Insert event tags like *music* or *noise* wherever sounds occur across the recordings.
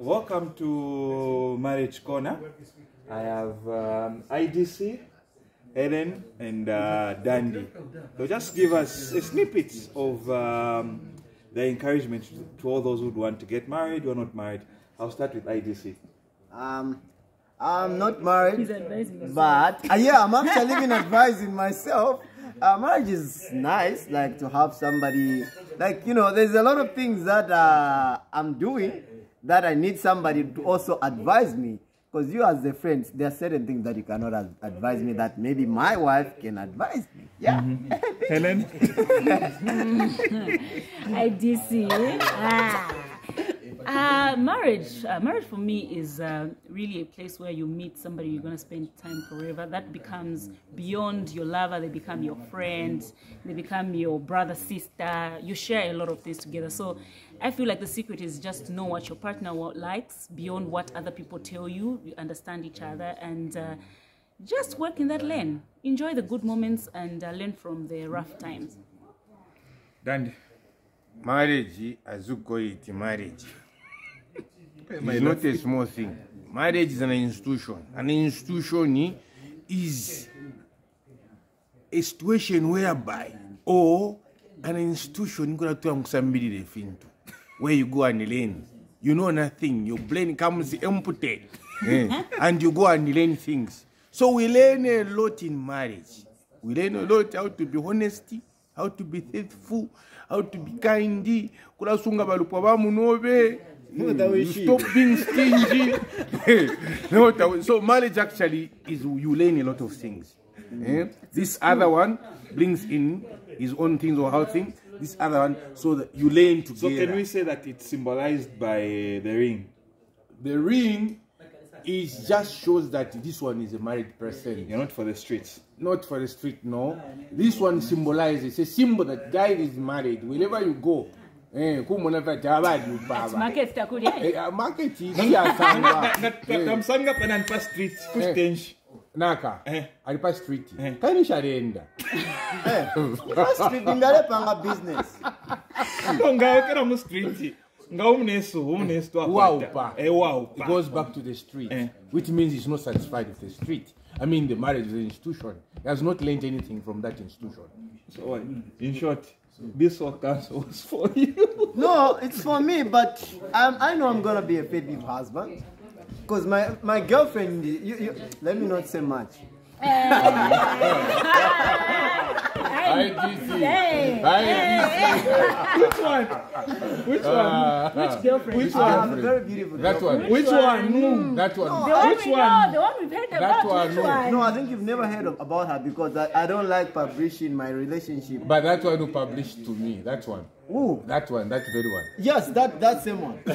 welcome to Marriage Corner. I have um, IDC, Ellen, and uh, Dandy. So just give us a snippet of um, the encouragement to, to all those who want to get married or not married. I'll start with IDC. Um, I'm not married, He's advising us. but uh, yeah, I'm actually even advising myself. Uh, marriage is nice, like to have somebody, like you know, there's a lot of things that uh, I'm doing that I need somebody to also advise me. Because you, as a friend, there are certain things that you cannot advise me that maybe my wife can advise me. Yeah. *laughs* Hellen? *laughs* IDC. Ah. Uh, marriage, uh, marriage for me is uh, really a place where you meet somebody you're going to spend time forever. That becomes beyond your lover, they become your friend, they become your brother, sister. You share a lot of things together. So I feel like the secret is just to know what your partner likes beyond what other people tell you. You understand each other and uh, just work in that lane. Enjoy the good moments and uh, learn from the rough times. Dandy. marriage as you call it marriage is not a small thing. Marriage is an institution. An institution is a situation whereby or an institution kunathiwa ngikusambirire fintu where you go and learn. You know nothing. Your brain comes empty eh, *laughs* and you go and learn things. So we learn a lot in marriage. We learn a lot how to be honest how to be faithful how to be kind. Kulasunga balupwa bamunobe you stop being stingy no, that- so marriage actually is you learn a lot of things Eh? This other one brings in his own things or how things. This other one, so that you learn So together. So, can we say that it's symbolized by the ring? The ring is just shows that this one is a married person, You're not for the streets. not for the street. No, this one symbolizes a symbol that guy is married. Wherever you go, eh, kumona vati abadi ubaba. Market takulia. Eh, ah, market siyasanga kamusanga panani pa street kustenshi naka Eh. alipa street Eh. kanisharenda *laughs* Street ingalepanga business. ngawe kera mu street ngawe umunesu umunesu Waupa. eh waupa It goes back to the street, Eh. which means he's not satisfied with the street. I mean, the marriage is an institution. He has not learned anything from that institution. so in short this council was for you No, it's for me, but I know I'm gonna be a faithful husband. Because my, my girlfriend, you, you, let me not say much. Which one which one Which girlfriend? which I one have a very beautiful That one. which one Mm. That one. The Which one? know, the one we've heard about. one, which no. one? No, I think you've never heard of, about her because I, I don't like publishing my relationship. But that one who published to me. That one. Ooh, That one. That very one. yes, that that same one. *laughs* no,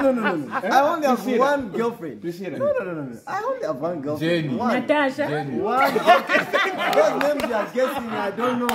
no, no, no. Eh? I only have Priscilla. one girlfriend. Priscilla. No, no, no, no, no. I only have one girlfriend. Jenny. One. Natasha. Jenny. One. Those names you are guessing, I don't know.